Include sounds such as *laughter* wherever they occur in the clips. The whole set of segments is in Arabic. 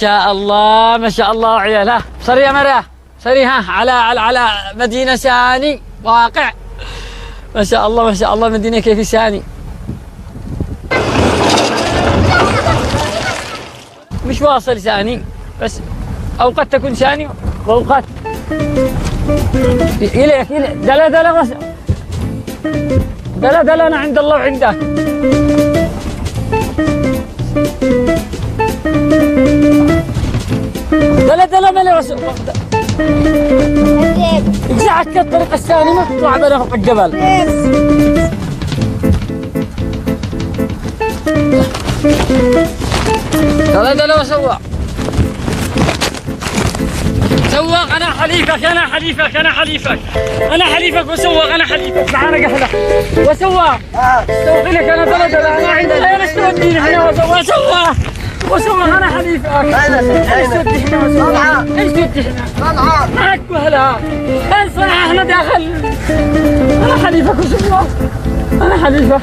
شاء الله ما شاء الله عيال ها صري يا مرة صري ها على على على مدينة ساني واقع. ما شاء الله ما شاء الله مدينة كيف ساني مش واصل ثاني بس أو قد تكون ثاني وأوقات. إليك إليك دلا دلا دلا دلا أنا عند الله وعندك. دلا ملي رسول اجزعك الطريق الثاني ما تطلع بلا فوق الجبل. دلا دلا وسوى سواق أنا حليفك أنا حليفك أنا حليفك. أنا حليفك وسواق أنا حليفك. معانا قحله وسواق سوق لك أنا دلا دلا أنا عندي إيش توديني هنا وسواق سواق وسواق أنا حليفك إيش هنا معك وهلا صنعاء إحنا داخل أنا حليفك وسواق أنا حليفك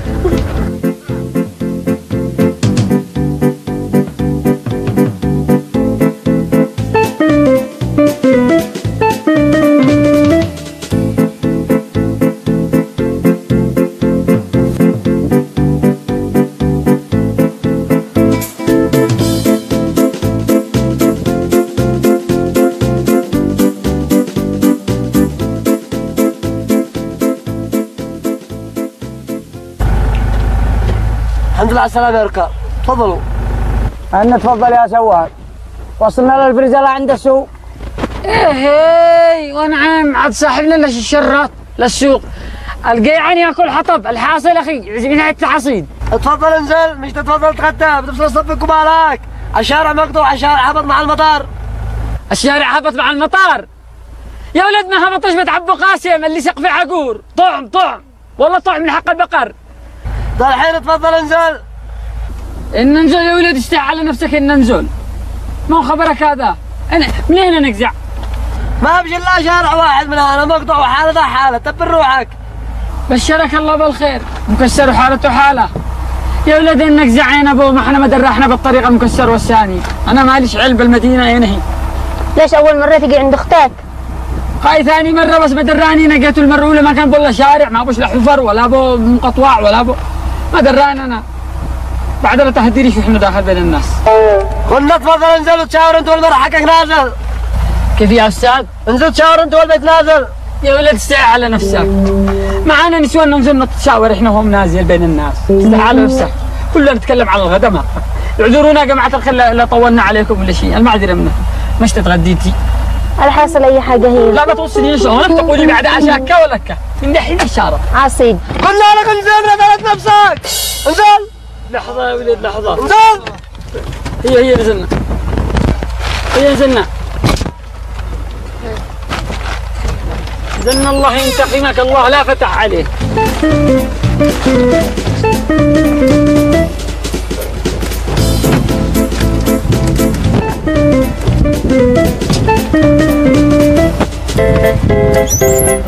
يا ركاب تفضلوا. أنا تفضل يا سواق. وصلنا للفريزة عند السوق. إيه ونعم. عاد صاحبنا لش الشرات للسوق. القيعان ياكل حطب. الحاصل أخي عزمين على التحصيد تفضل انزل. مش تتفضل تغدى بتفصل صفك وبالك الشارع مقطوع. الشارع هبط مع المطار. الشارع هبط مع المطار. يا ولد ما هبطش بتعبو قاسم اللي سقف عقور. طعم طعم. والله طعم من حق البقر. ده الحين تفضل انزل. إن ننزل يا ولد استع على نفسك إن ننزل ما هو خبرك هذا؟ أنا من هنا نقزع ما بش إلا شارع واحد من هنا مقطوع وحالة ذا حالة تبر روحك. بشرك الله بالخير مكسر حالته حالة. يا ولد انك زعين ابو ما إحنا ما درحنا بالطريقة المكسر والثاني أنا ماليش علم بالمدينة ينهي ليش أول مرة تجي عند أختك؟ هاي ثاني مرة بس بدراني نقيت المره الاولى ما كان بولا شارع ما بوش لا حفر ولا بو مقطوع ولا بو ما دراني أنا. بعد لا تهديري شو إحنا داخل بين الناس. قلنا تفضل انزل وتشاور انت والمرة حقك نازل. كيف يا أستاذ؟ انزل تشاور انت والبيت نازل. يا ولد استعى على نفسك. معانا نسوان ننزل نتشاور إحنا وهم نازل بين الناس. استعى على نفسك. كلنا نتكلم على الغداء ما اعذرونا يا جماعة الخير لا طولنا عليكم ولا شيء. المعذرة منه. مش تتغديتي؟ على حاصل أي حاجة هي. لا ما توصليش هون تقولي بعد عشاك ولا كا. من دحين اشاره عصيد. قلنا لك انزل نزلت نفسك. انزل. لحظة يا لحظة. انزل هي هي نزلنا هي نزلنا نزلنا الله ينتقمك الله لا فتح عليه هنا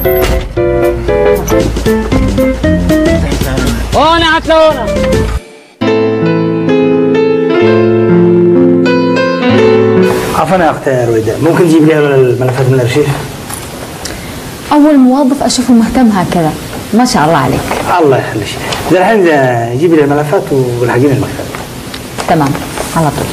عفوا يا أختي رويدة ممكن تجيب لي الملفات من الأرشيف؟ أول موظف أشوفه مهتم هكذا. ما شاء الله عليك. الله يخليك. زي الحين جيبي لي الملفات والحقيني المكتب تمام. على طول.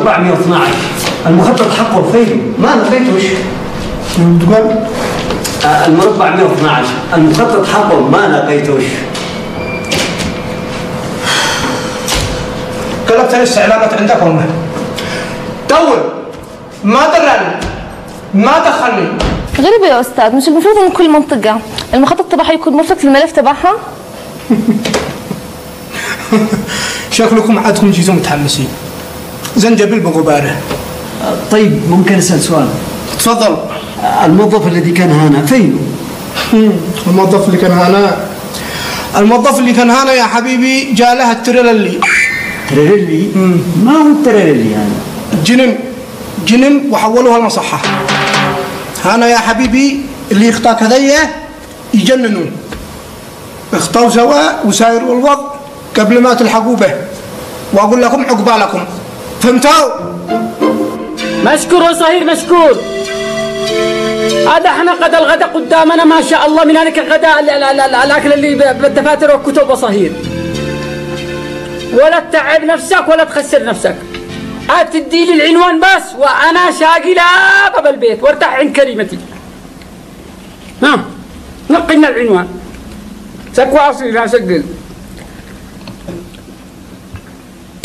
412 المخطط حقه فين؟ ما نفيتوش المربع 112 المخطط حقه ما لقيتوش قلبت الاستعلامات عندكم؟ دور. ما ضرني ما دخلني. غريبة يا أستاذ مش المفروض ان كل منطقة. المخطط تبعها يكون مرفق في الملف تبعها؟ *laughs* شكلكم عادكم جيتوا متحمسين. زنجبيل بغباره طيب ممكن اسال سؤال؟ تفضل. الموظف الذي كان هنا فين؟ الموظف اللي كان هنا. الموظف اللي كان هنا يا حبيبي جاء لها التريلي تريلي ما هو التريلي يعني جنن. جنن وحولوها لمصحة هنا يا حبيبي اللي يخطاك هذية يجننون. اخطوا سوا وسايروا الوضع قبل ما تلحقوا به. وأقول لكم عقبالكم. فهمتوا؟ مشكور وصهير مشكور. هذا إحنا قد الغداء قدامنا ما شاء الله. من هناك الغداء ال- ال- ال- الأكل اللي بالدفاتر والكتب وصهير ولا تتعب نفسك ولا تخسر نفسك. هات تدي لي العنوان بس وأنا شاقي باب البيت. وارتاح عند كريمتي ها نقي لنا العنوان. سكوا أصلي لا سجل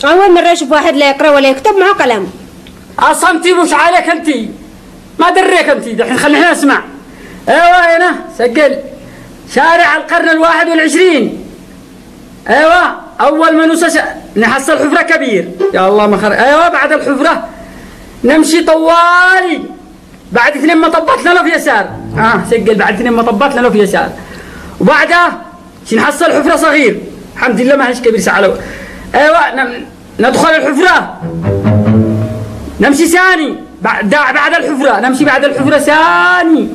أول مرة أشوف واحد لا يقرأ ولا يكتب معه قلم انت مش عليك أنت. ما دريك أنت. دحين خلينا نسمع. أيوه هنا سجل. شارع القرن الواحد والعشرين. أيوه أول ما نسس نحصل حفرة كبير. يا الله ما خير أيوه بعد الحفرة نمشي طوالي. بعد اثنين مطبات لنا في يسار. آه سجل. بعد اثنين مطبات لنا في يسار. وبعدها نحصل حفرة صغير. الحمد لله ما هيش كبير ساعة أيوه ندخل الحفرة. نمشي ثاني. بعد بعد الحفرة. نمشي بعد الحفرة ثاني.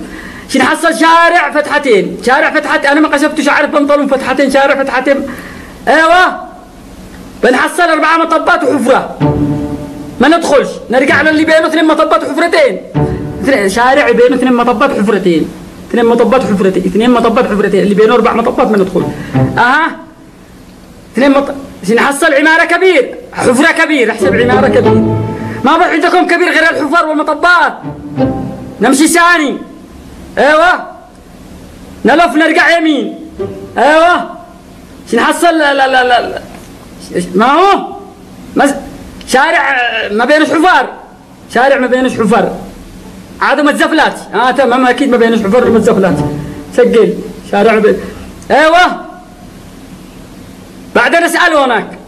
شي نحصل شارع فتحتين. شارع فتحت أنا ما قسمتش عارف بنطلون فتحتين شارع فتحتين. أيوة بنحصل أربعة مطبات وحفرة. ما ندخلش. نرجع للي بينه اثنين مطبات وحفرتين. شارع بينه اثنين مطبات وحفرتين. اثنين مطبات وحفرتين. اثنين مطبات وحفرتين. اللي بينه أربع مطبات ما ندخل. أها. اثنين مط... نحصل عمارة كبير حفرة كبير احسب عمارة كبير. ما بقى عندكم كبير غير الحفر والمطبات؟ نمشي ثاني. أيوه. نلف نرجع يمين. أيوه. نحصل لا لا لا لا ما هو؟ مز... شارع آه، ما بين حفر. شارع ما بين حفر. عاد متزفلات آه تمام أكيد ما بين حفر ومتزفلات سجل. شارع أيوه. بعدين اساله هناك.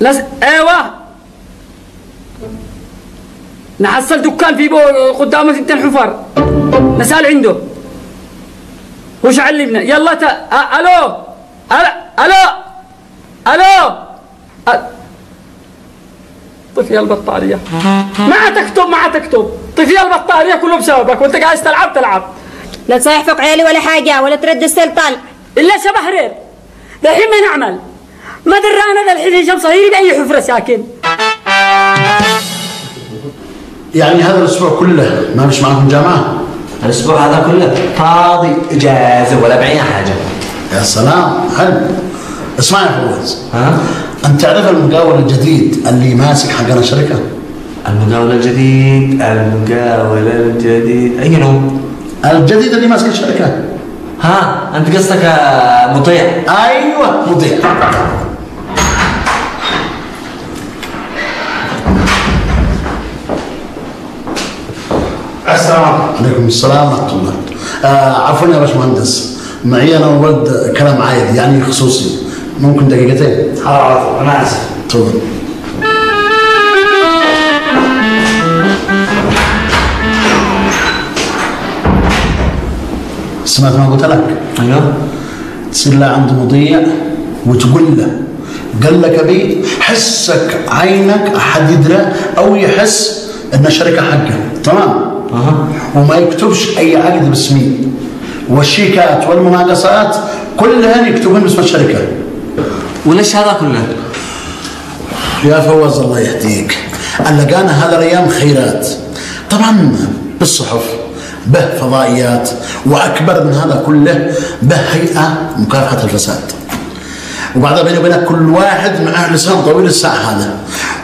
لس... أيوه. نحصل دكان في بو قدامه ستين حفر نسأل عنده. وش علمنا؟ يلا تا أ- ألو. أ- ألو. ألو. أ- طفي البطارية. ما تكتب ما تكتب. طفي البطارية كله بسببك. وانت قاعد تلعب تلعب. لا تصيح فوق عيالي ولا حاجة ولا ترد السلطان. إلا شبه رير. دحين ما نعمل. ما درى أنا ذا الحين هشام صهيري بأي حفرة ساكن. يعني هذا الأسبوع كله ما فيش معكم جامعة؟ الأسبوع هذا كله فاضي إجازة ولا بعين حاجة. يا سلام حلو. اسمع يا فوز. ها؟ أنت تعرف المقاول الجديد اللي ماسك حقنا الشركة المقاولة الجديد المقاولة الجديد. أي نوع؟ الجديد اللي ماسك الشركة. ها أنت قصدك آه، مطيع. أيوه. مضيع السلام عليكم. السلام ورحمة الله. آه عفوا يا باشمهندس. معي أنا وولد كلام عادي يعني خصوصي. ممكن دقيقتين؟ حاضر أنا آسف. تفضل. سمعت ما قلت لك. أيوه. تصير له عند مضيع وتقول له قال لك أبي حسك عينك أحد يدرى أو يحس إن الشركة حقه. تمام؟ أها. وما يكتبش أي عقد باسمي. والشيكات والمناقصات كلها يكتبون باسم الشركة. وليش هذا كله؟ يا فوز الله يهديك. اللقانا هذا الأيام خيرات. طبعا بالصحف. به فضائيات وأكبر من هذا كله به هيئة مكافحة الفساد. وبعدها بيني وبينك كل واحد معه لسان طويل الساعة هذا.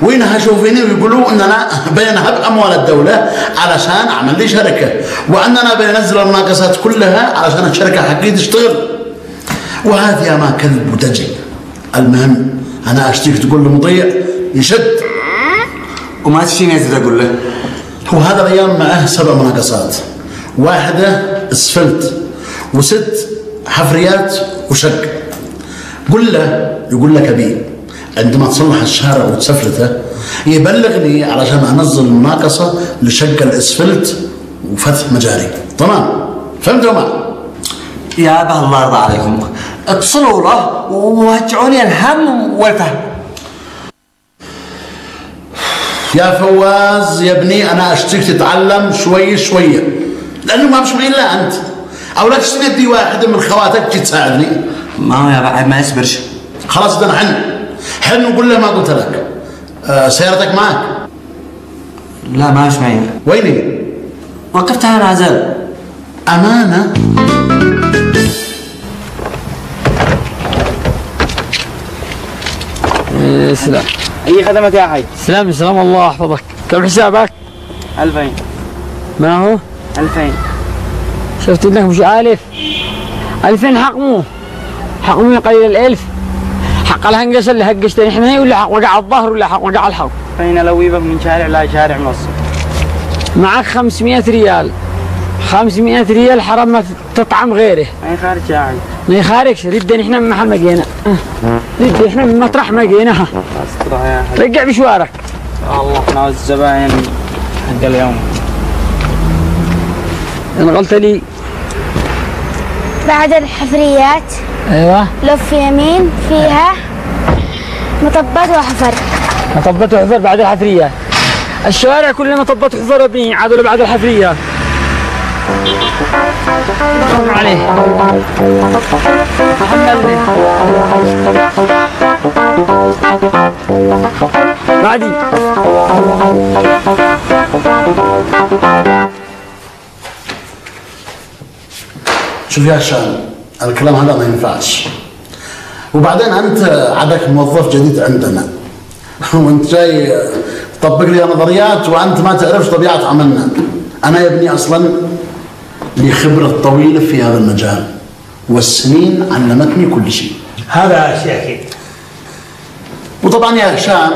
وينها شوفيني ويقولوا إننا بنهب أموال الدولة علشان أعمل لي شركة وأننا بننزل المناقصات كلها علشان الشركة حقي تشتغل. وهذه ما كذب ودجل المهم أنا أشتيك تقول له مضيع يشد. وما تشيني أزيد أقول له. هو هذا الأيام معه سبع مناقصات. واحدة اسفلت وست حفريات وشق قل له يقول لك أبي عندما تصلح الشارع وتسفلته يبلغني علشان أنزل المناقصة لشق الاسفلت وفتح مجاري. تمام؟ فهمتوا ما يا أبا الله يرضى عليكم. اتصلوا له ووجعوني الهم والفهم يا فواز يا ابني أنا اشتريك تتعلم شوي شوية. لأنه ما مش معي إلا أنت. أو لا تشتري واحد من خواتك تجي تساعدني. ما هو يا بعد ما يصبرش. خلاص ده حن حن وقول له ما قلت لك. آه سيارتك معك. لا ما مش معي ويني؟ وقفتها أنا عزل أمانة؟ سلام. أي خدمات يا حي؟ سلام سلام الله يحفظك. كم حسابك؟ 2000 ما هو؟ 2000 شفت إنك مش عارف 2000 حق مو. حق مو يقلل الألف. حق الهنقس اللي هقشتني إحنا ولا حق وقع الظهر ولا حق وقع الحوض؟ فين لويبك من شارع لشارع ونص معك 500 ريال. 500 ريال حرام ما تطعم غيره. ما يخارج يا حي ما يخارجش. ردني إحنا من محل ما جينا. أه. ردني إحنا من مطرح ما جينا. رجع مشوارك الله إحنا الزباين حق اليوم. انغلت لي. بعد الحفريات. أيوه. لف يمين فيها مطبات وحفر. مطبات وحفر بعد الحفريات الشوارع كلها مطبات وحفر وبني عادوا بعد الحفريات حرام عليه بعدي. شوف يا هشام الكلام هذا ما ينفعش. وبعدين أنت عندك موظف جديد عندنا. *laughs* وأنت جاي تطبق لي نظريات وأنت ما تعرفش طبيعة عملنا. أنا يا ابني أصلا لي خبره طويلة في هذا المجال. والسنين علمتني كل شيء. هذا شيء أكيد. وطبعا يا هشام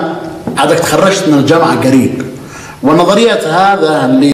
عادك تخرجت من الجامعة قريب. ونظرية هذا اللي